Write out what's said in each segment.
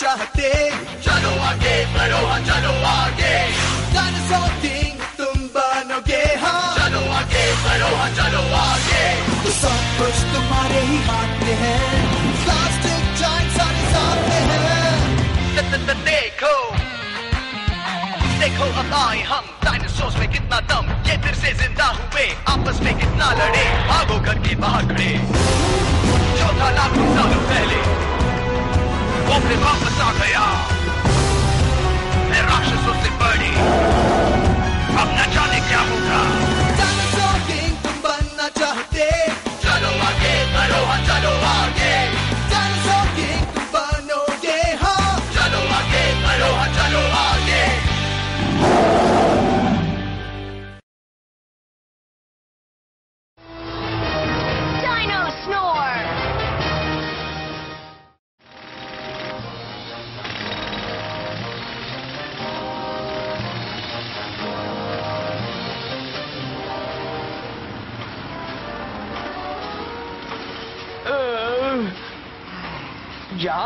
चाहते। चलो आगे, बढ़ो, चलो आगे। डायनासोर किंग तुम बनोगे हाँ। चलो आगे, बढ़ो, चलो आगे। तो सब कुछ तुम्हारे ही हाथ में है। प्लास्टिक जाइंट सारे सामने है। देखो। देखो अब आए हम। डायनासोर्स में कितना दम। ये फिर से ज़िंदा हुए। आपस में कितना लड़े। भागो करके बाहर खड़े। चौथा लाख सालों पहले। वो फिर वापस आ गया मैं राक्षसों से बड़ी अब न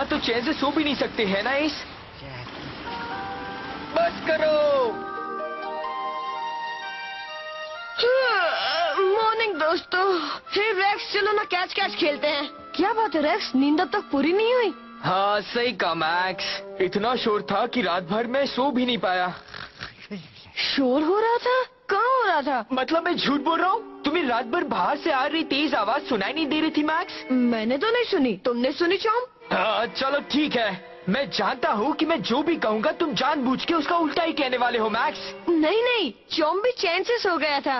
यहाँ तो चैन से सो भी नहीं सकते है ना इस? बस करो। मॉर्निंग दोस्तों फिर रेक्स चलो ना कैच कैच खेलते हैं। क्या बात है रेक्स नींद अब तक पूरी नहीं हुई? हाँ सही कहा मैक्स इतना शोर था कि रात भर मैं सो भी नहीं पाया। शोर हो रहा था? कहाँ हो रहा था? मतलब मैं झूठ बोल रहा हूँ? तुम्हें रात भर बाहर से आ रही तेज आवाज़ सुनाई नहीं दे रही थी मैक्स मैंने तो नहीं सुनी। तुमने सुनी चौम? हाँ, चलो ठीक है। मैं जानता हूँ कि मैं जो भी कहूँगा तुम जानबूझ के उसका उल्टा ही कहने वाले हो मैक्स नहीं नहीं चौम्बी भी से सो गया था।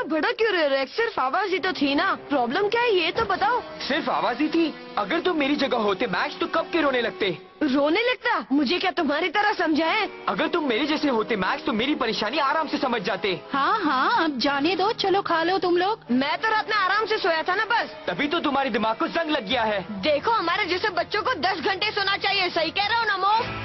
इतना बड़ा क्यों रह रहे सिर्फ़ आवाज़ ही तो थी ना। प्रॉब्लम क्या है? ये तो बताओ। सिर्फ़ आवाज़ ही थी? अगर तुम मेरी जगह होते मैक्स तो कब के रोने लगते? रोने लगता? मुझे क्या तुम्हारी तरह समझा है? अगर तुम मेरे जैसे होते मैक्स तो मेरी परेशानी आराम से समझ जाते। हाँ हाँ अब जाने दो चलो खा लो तुम लोग। मैं तो रात में आराम से सोया था ना बस। तभी तो तुम्हारे दिमाग को जंग लग गया है। देखो हमारे जैसे बच्चों को दस घंटे सोना चाहिए सही कह रहा हूँ नमो तुम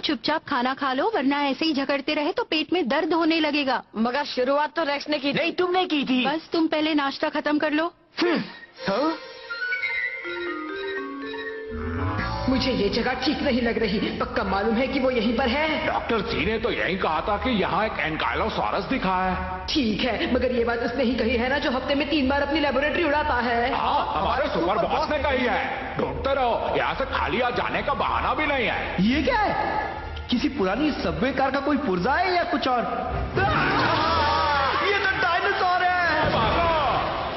चुपचाप खाना खा लो वरना ऐसे ही झगड़ते रहे तो पेट में दर्द होने लगेगा। मगर शुरुआत तो रेक्स ने की थी। नहीं तुमने की थी। बस तुम पहले नाश्ता खत्म कर लो। हाँ? मुझे ये जगह ठीक नहीं लग रही। पक्का मालूम है कि वो यहीं पर है। डॉक्टर जी ने तो यही कहा था कि यहाँ एक एनकाइलोसॉरस दिखा है। ठीक है मगर ये बात उसने ही कही है ना जो हफ़्ते में तीन बार अपनी लेबोरेटरी उड़ाता है। हाँ हमारे सुपर बॉस ने कही है। ढूंढते रहो यहाँ से खाली आ जाने का बहाना भी नहीं है। ये क्या है? किसी पुरानी सबवे कार का कोई पुर्जा है या कुछ और? ये तो डायनासोर है।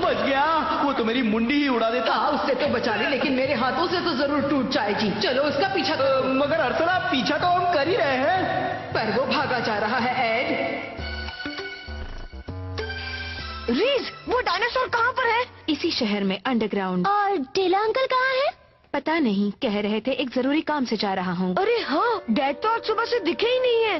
बच गया। वो तो मेरी मुंडी ही उड़ा देता। हाँ उससे तो बचा ली लेकिन मेरे हाथों से तो ज़रूर टूट जाएगी। चलो उसका पीछा करो। मगर अरसला पीछा तो हम कर ही रहे हैं। पर वो भागा जा रहा है एड रीज वो डायनासोर कहाँ पर है? इसी शहर में अंडरग्राउंड और टेला अंकल कहाँ है? पता नहीं कह रहे थे एक ज़रूरी काम से जा रहा हूँ। अरे हाँ डैड तो आज सुबह से दिखे ही नहीं है।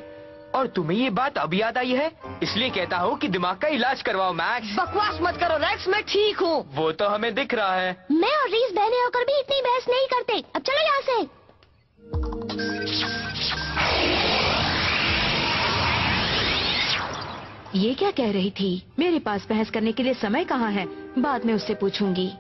और तुम्हें ये बात अब याद आई है? इसलिए कहता हूँ कि दिमाग का इलाज करवाओ मैक्स बकवास मत करो रेक्स मैं ठीक हूँ। वो तो हमें दिख रहा है। मैं और रीस बहने होकर भी इतनी बहस नहीं करते। अब चलो यहाँ से। ये क्या कह रही थी? मेरे पास बहस करने के लिए समय कहाँ है? बाद में उससे पूछूँगी।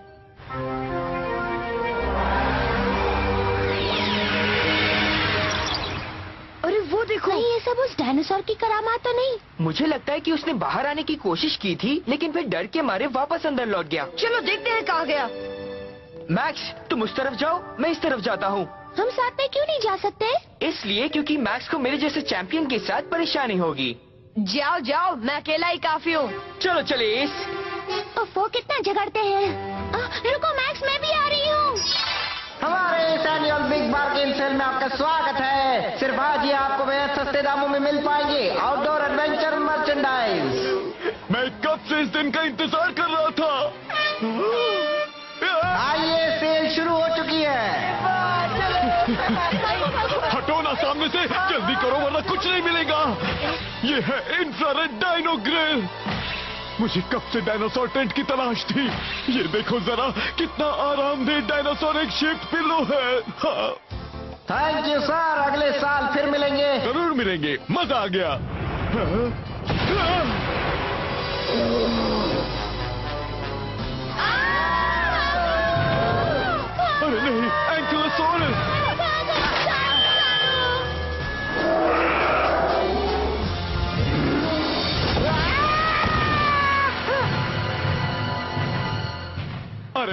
देखो। नहीं ये सब उस डायनासोर की करामात तो नहीं। मुझे लगता है कि उसने बाहर आने की कोशिश की थी लेकिन फिर डर के मारे वापस अंदर लौट गया। चलो देखते हैं कहाँ गया। मैक्स तुम उस तरफ़ जाओ मैं इस तरफ़ जाता हूँ। हम साथ में क्यों नहीं जा सकते? इसलिए क्योंकि मैक्स को मेरे जैसे चैंपियन के साथ परेशानी होगी। जाओ जाओ मैं अकेला ही काफ़ी हूँ। चलो चले इस वो कितना झगड़ते हैं। रुको मैक्स मैं भी आ रही हूँ हमारे इस एनुअल बिग बार्गेन सेल में आपका स्वागत है। सिर्फ़ आज ही आपको बेहद सस्ते दामों में मिल पाएँगे आउटडोर एडवेंचर मर्चेंडाइज मैं कब से इस दिन का इंतज़ार कर रहा था। आइए सेल शुरू हो चुकी है। हटो ना सामने से जल्दी करो वरना कुछ नहीं मिलेगा। ये है इंफ्रारेड डायनो ग्रिल मुझे कब से डायनासोर टेंट की तलाश थी? ये देखो जरा कितना आरामदेह डायनासोर एक शेप पिलो है। हाँ, थैंक यू सर अगले साल फिर मिलेंगे। ज़रूर मिलेंगे। मज़ा आ गया। हाँ, हाँ। अरे नहीं एंकिलोसोरस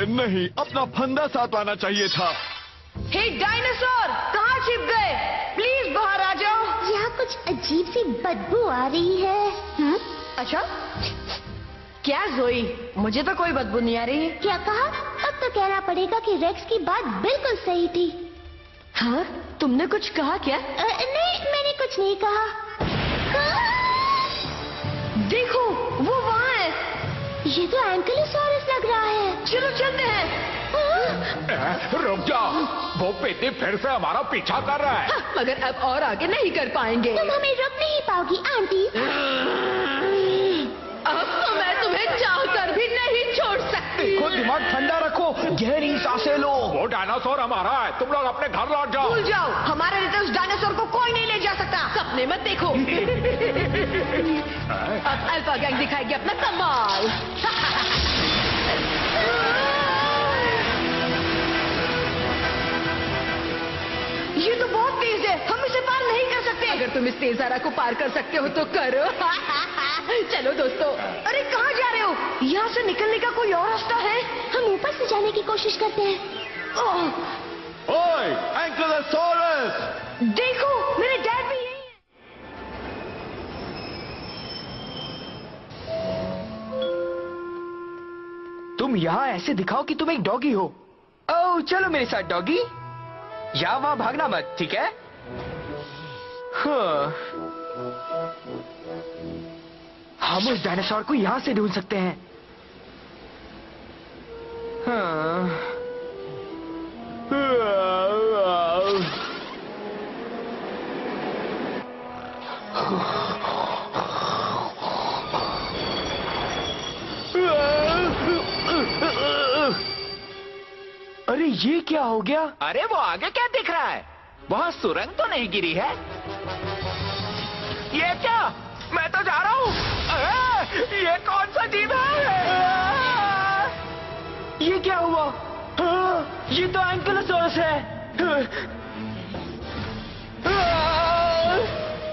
नहीं अपना फंदा साथ आना चाहिए था। हे डायनासोर कहाँ छिप गए? प्लीज़ बाहर आ जाओ। यहाँ कुछ अजीब सी बदबू आ रही है। हम्म? अच्छा? क्या जोई मुझे तो कोई बदबू नहीं आ रही। है क्या कहा? अब तो कहना पड़ेगा कि रेक्स की बात बिल्कुल सही थी। हाँ तुमने कुछ कहा क्या? अ, नहीं मैंने कुछ नहीं कहा। देखो रुक जाओ वो पेटी फिर से हमारा पीछा कर रहा है मगर अब और आगे नहीं कर पाएँगे। तुम हमें रोक नहीं पाओगी आंटी। अब तो मैं तुम्हें चाह कर भी नहीं छोड़ सकती। देखो दिमाग ठंडा रखो गहरी साँसें लो। वो डायनासोर हमारा है तुम लोग अपने घर लौट जाओ। भूल जाओ हमारे लिए तो उस डायनासोर को कोई नहीं ले जा सकता। सपने मत देखो। अब अल्फ़ा गैंग दिखाएगी अपना कमाल। अगर तुम इस तेजारा को पार कर सकते हो तो करो। चलो दोस्तों। अरे कहाँ जा रहे हो? यहाँ से निकलने का कोई और रास्ता है? हम ऊपर से जाने की कोशिश करते हैं। ओए एंकिलोसोरस देखो मेरे डैड भी यही है। तुम यहाँ ऐसे दिखाओ कि तुम एक डॉगी हो। ओ चलो मेरे साथ डॉगी। यहाँ वहाँ भागना मत ठीक है? हाँ। हम उस डायनासोर को यहाँ से ढूंढ सकते हैं हाँ। अरे ये क्या हो गया अरे वो आगे क्या दिख रहा है वहाँ सुरंग तो नहीं गिरी है। ये क्या? मैं तो जा रहा हूँ। ये कौन सा जीव है? ये क्या हुआ? हाँ, ये तो एंकलोसोरस है।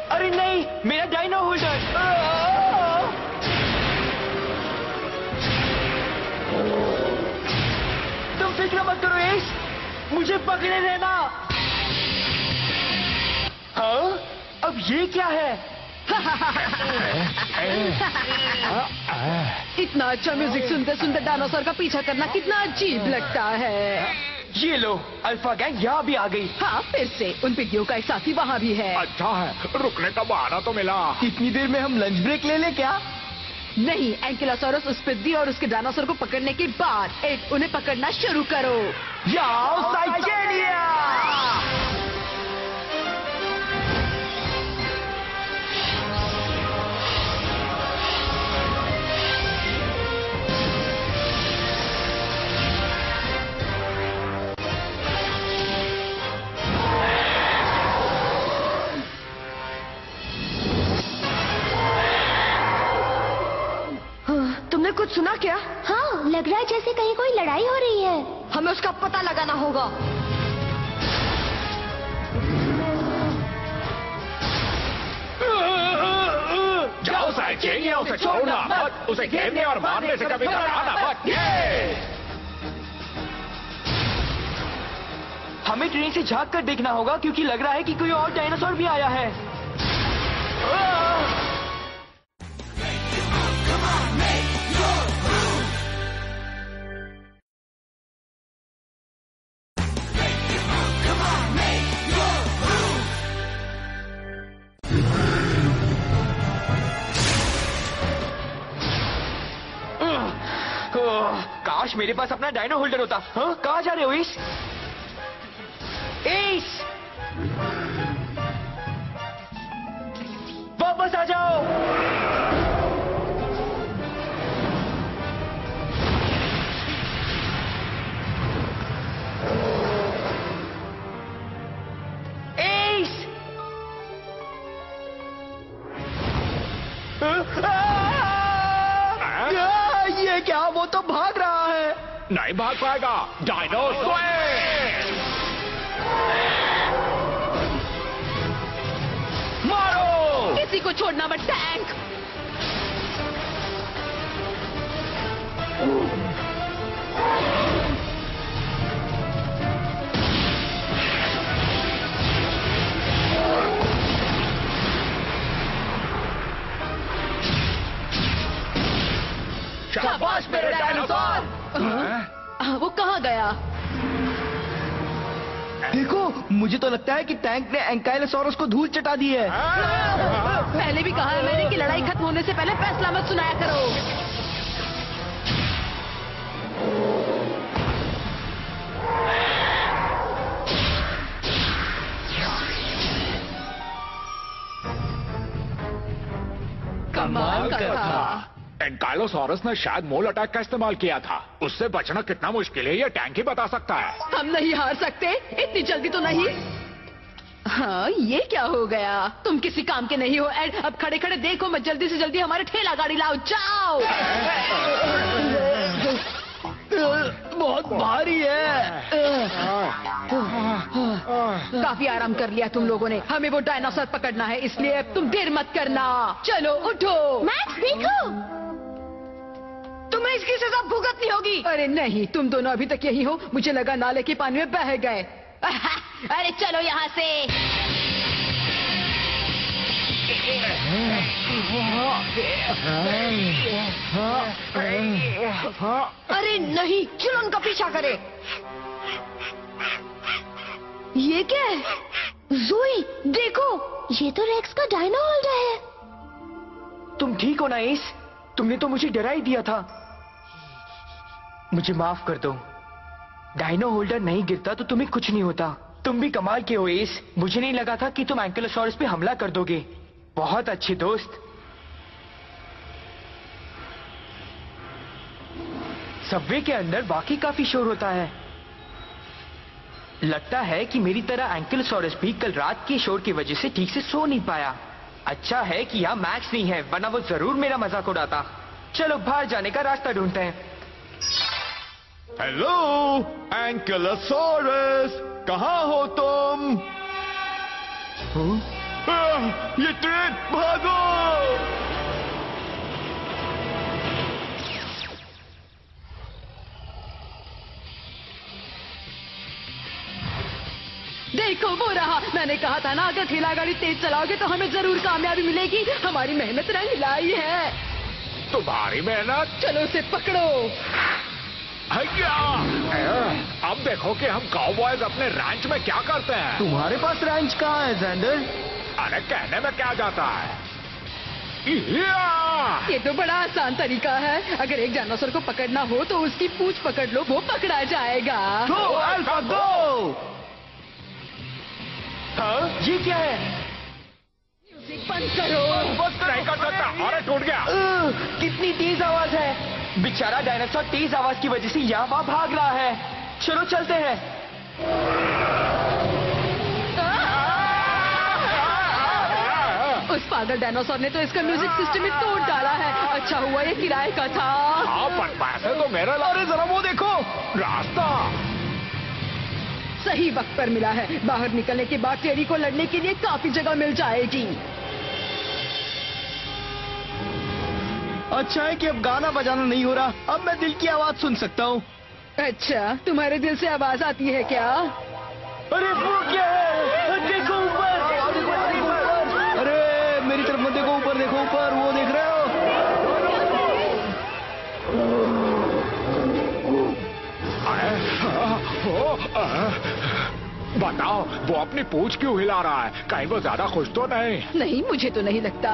अरे नहीं मेरा डायनो होल्डर। तुम फ़िक्र मत करो एस मुझे पकड़े रहना। ये क्या है? इतना अच्छा म्यूज़िक सुनते सुनते डायनासोर का पीछा करना कितना अजीब लगता है। ये लो अल्फ़ा गैंग यहाँ भी आ गई। हाँ फिर से। उन पिग्गियों का एक साथी वहाँ भी है। अच्छा है रुकने का बहाना तो मिला। इतनी देर में हम लंच ब्रेक ले ले क्या? नहीं एंकिलोसोरस उस पिद्दी और उसके डायनासोर को पकड़ने के बाद एक उन्हें पकड़ना शुरू करो। जाओ साइकेलिया! तुमने कुछ सुना क्या? हाँ लग रहा है जैसे कहीं कोई लड़ाई हो रही है। हमें उसका पता लगाना होगा। जाओ उसे छोड़ना मत उसे घेरने और मारने से कभी घबराना मत। ये! हमें ट्रेन से झाँक कर देखना होगा क्योंकि लग रहा है कि कोई और डायनासोर भी आया है। काश मेरे पास अपना डायनो होल्डर होता। हाँ कहा जा रहे हो, ईश? ईश! वापस आ जाओ! Ah! तो भाग रहा है। नहीं भाग पाएगा। डायनो मारो किसी को छोड़ना बट टैंक कहाँ गया। देखो मुझे तो लगता है कि टैंक ने एंकाइलोसोरस को धूल चटा दी है। पहले भी कहा है मैंने कि लड़ाई खत्म होने से पहले फैसला मत सुनाया करो। कमाल का था एनकाइलोसॉरस ने शायद मोल अटैक का इस्तेमाल किया था। उससे बचना कितना मुश्किल है ये टैंक ही बता सकता है। हम नहीं हार सकते इतनी जल्दी तो नहीं। हाँ ये क्या हो गया? तुम किसी काम के नहीं हो एड अब खड़े खड़े देखो मैं जल्दी से जल्दी हमारे ठेला गाड़ी लाओ जाओ। बहुत भारी है। काफ़ी आराम कर लिया तुम लोगों ने हमें वो डायनासोर पकड़ना है इसलिए तुम देर मत करना। चलो उठो। मैक्स देखो। इसकी सजा भुगतनी होगी। अरे नहीं तुम दोनों अभी तक यही हो। मुझे लगा नाले के पानी में बह गए। अरे चलो यहाँ से। अरे नहीं चलो उनका पीछा करे। ये क्या है? जोई देखो ये तो रेक्स का डायनो होल्डर है। तुम ठीक हो ना एस तुमने तो मुझे डरा ही दिया था। मुझे माफ़ कर दो। डायनो होल्डर नहीं गिरता तो तुम्हें कुछ नहीं होता। तुम भी कमाल के हो एस मुझे नहीं लगा था कि तुम एंकेलोसॉरस पे हमला कर दोगे। बहुत अच्छे दोस्त। सबवे के अंदर वाकई काफ़ी शोर होता है। लगता है कि मेरी तरह एंकिलोसॉरस भी कल रात के शोर की वजह से ठीक से सो नहीं पाया। अच्छा है कि यहाँ मैक्स नहीं है, वरना वो ज़रूर मेरा मज़ाक उड़ाता। चलो बाहर जाने का रास्ता ढूंढते हैं। हेलो एंकलोसॉरस कहाँ हो तुम? ये ट्रेन भागो! देखो वो रहा। मैंने कहा था ना अगर ठेला गाड़ी तेज चलाओगे तो हमें ज़रूर कामयाबी मिलेगी। हमारी मेहनत रंग लाई है। तुम्हारी मेहनत? चलो उसे पकड़ो। हैया! अब देखो कि हम काउबॉयज अपने रैंच में क्या करते हैं। तुम्हारे पास रैंच कहाँ है जैंडर अरे कहने में क्या जाता है? ये! तो बड़ा आसान तरीका है। अगर एक डायनासोर को पकड़ना हो तो उसकी पूछ पकड़ लो वो पकड़ा जाएगा। गो अल्फ़ा गो हाँ? ये क्या है? म्यूज़िक बंद करो। बस नहीं कर सकता। अरे टूट गया। कितनी तेज आवाज़ है। बेचारा डायनासोर तेज आवाज़ की वजह से यहाँ वहाँ भाग रहा है। चलो चलते हैं। उस पागल डायनासोर ने तो इसका म्यूज़िक सिस्टम ही तोड़ डाला है। अच्छा हुआ ये किराए का था। हाँ पर पैसे तो मेरा ला रहे जरा वो देखो। रास्ता। सही वक्त पर मिला है। बाहर निकलने के बाद टेरी को लड़ने के लिए काफ़ी जगह मिल जाएगी। अच्छा है कि अब गाना बजाना नहीं हो रहा। अब मैं दिल की आवाज़ सुन सकता हूँ। अच्छा तुम्हारे दिल से आवाज़ आती है क्या? अरे वो क्या है? देखो ऊपर। अरे मेरी तरफ़ मत देखो ऊपर देखो ऊपर वो देख रहे हो? बताओ वो अपनी पूछ क्यों हिला रहा है? कहीं वो ज़्यादा खुश तो नहीं? नहीं मुझे तो नहीं लगता।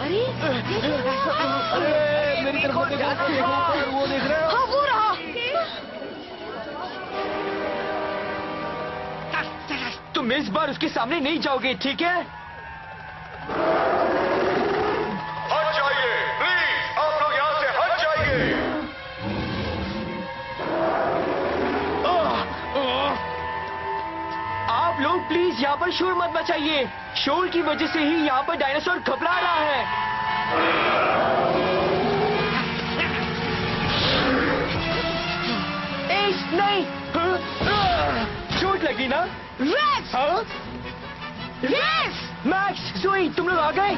अरे अरे मेरी तरफ़ देखो वो देख रहे हो? हाँ वो रहा। तुम इस बार उसके सामने नहीं जाओगे ठीक है? प्लीज़ यहाँ पर शोर मत मचाइए। शोर की वजह से ही यहाँ पर डायनासोर घबरा रहा है। एस, नहीं। चोट लगी ना? रेस हाँ? रेक्स मैक्स सुई तुम लोग आ गए?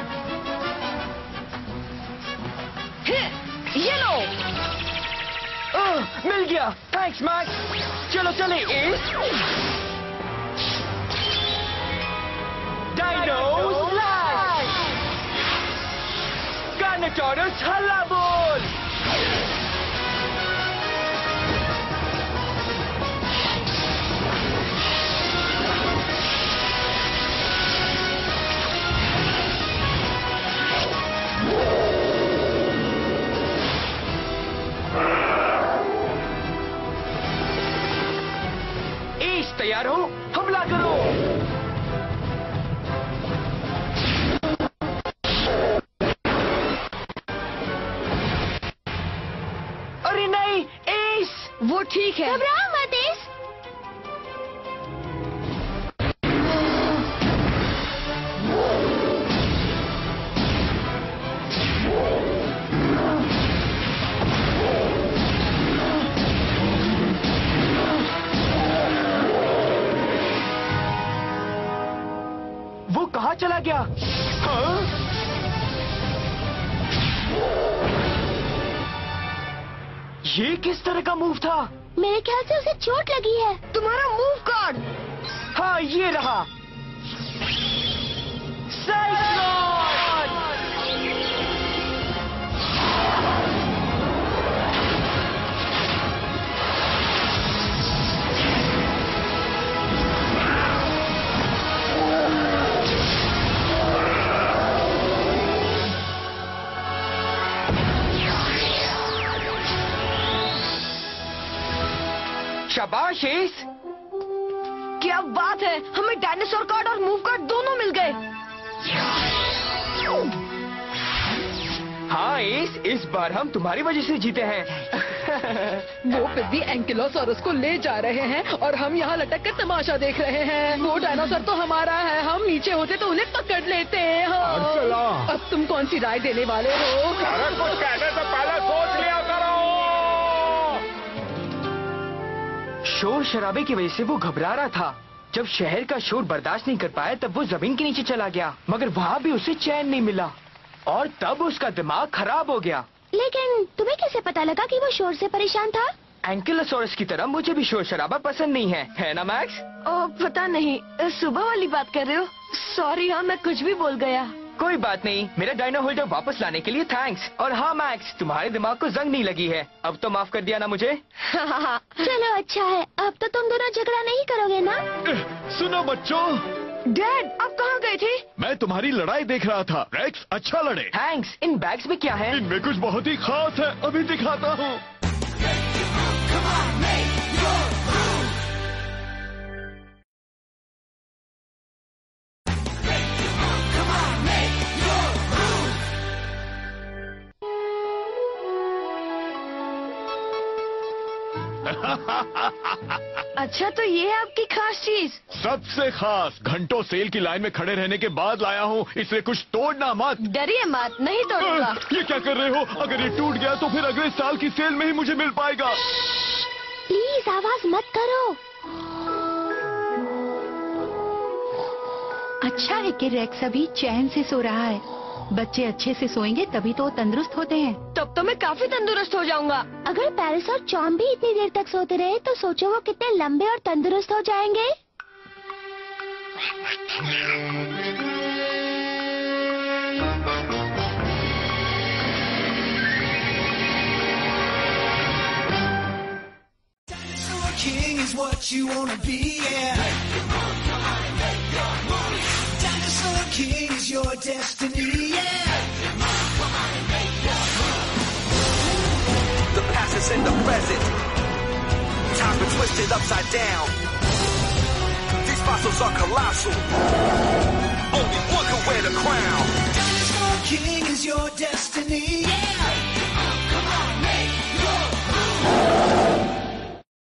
ये लो मिल गया। थैंक्स मैक्स चलो चले एस डायनो स्लैश कार्नेटोरस हल्ला बोल एस तैयार हो ठीक है। घबराओ मत एस वो कहाँ चला गया? हाँ? ये किस तरह का मूव था? मेरे ख्याल से उसे चोट लगी है। तुम्हारा मूव कार्ड हाँ ये रहा। साइक्लोन! शाबाश एस क्या बात है? हमें डायनासोर कार्ड और मूव कार्ड दोनों मिल गए। हाँ एस इस बार हम तुम्हारी वजह से जीते हैं। वो फिर भी एंकिलोसोरस को ले जा रहे हैं और हम यहाँ लटक कर तमाशा देख रहे हैं। वो डायनासोर तो हमारा है। हम नीचे होते तो उन्हें पकड़ लेते हैं। हाँ। अब तुम कौन सी राय देने वाले हो? अरे कुछ कहने से पहले शोर शराबे की वजह से वो घबरा रहा था। जब शहर का शोर बर्दाश्त नहीं कर पाया तब वो ज़मीन के नीचे चला गया मगर वहाँ भी उसे चैन नहीं मिला। और तब उसका दिमाग खराब हो गया। लेकिन तुम्हें कैसे पता लगा कि वो शोर से परेशान था? एंकिलोसोरस की तरह मुझे भी शोर शराबा पसंद नहीं है। है ना मैक्स ओ पता नहीं सुबह वाली बात कर रहे हो। सॉरी हाँ मैं कुछ भी बोल गया। कोई बात नहीं। मेरा डायनो होल्डर वापस लाने के लिए थैंक्स और हाँ मैक्स तुम्हारे दिमाग को जंग नहीं लगी है। अब तो माफ़ कर दिया ना मुझे। चलो अच्छा है। अब तो तुम दोनों झगड़ा नहीं करोगे ना? सुनो बच्चों। डैड आप कहाँ गए थे? मैं तुम्हारी लड़ाई देख रहा था। रेक्स अच्छा लड़े। थैंक्स इन बैग्स में क्या है? इनमें कुछ बहुत ही खास है। अभी दिखाता हूँ। अच्छा तो ये है आपकी खास चीज़। सबसे खास घंटों सेल की लाइन में खड़े रहने के बाद लाया हूँ इसलिए कुछ तोड़ना मत। डरिए मत नहीं तोड़ूँगा। ये क्या कर रहे हो? अगर ये टूट गया तो फिर अगले साल की सेल में ही मुझे मिल पाएगा। प्लीज़ आवाज़ मत करो। अच्छा है कि रेक्स अभी चैन से सो रहा है। बच्चे अच्छे से सोएँगे तभी तो वो तंदुरुस्त होते हैं। तब तो मैं काफ़ी तंदुरुस्त हो जाऊँगा। अगर पैरिस और चॉम भी इतनी देर तक सोते रहे तो सोचो वो कितने लंबे और तंदुरुस्त हो जाएँगे। King is what you wanna be, yeah. Is your destiny, yeah. The past is in the present. Time been twisted upside down. These fossils are colossal. Only one can wear the crown. Dinosaur King is your destiny, yeah.